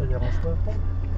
ça dérange pas.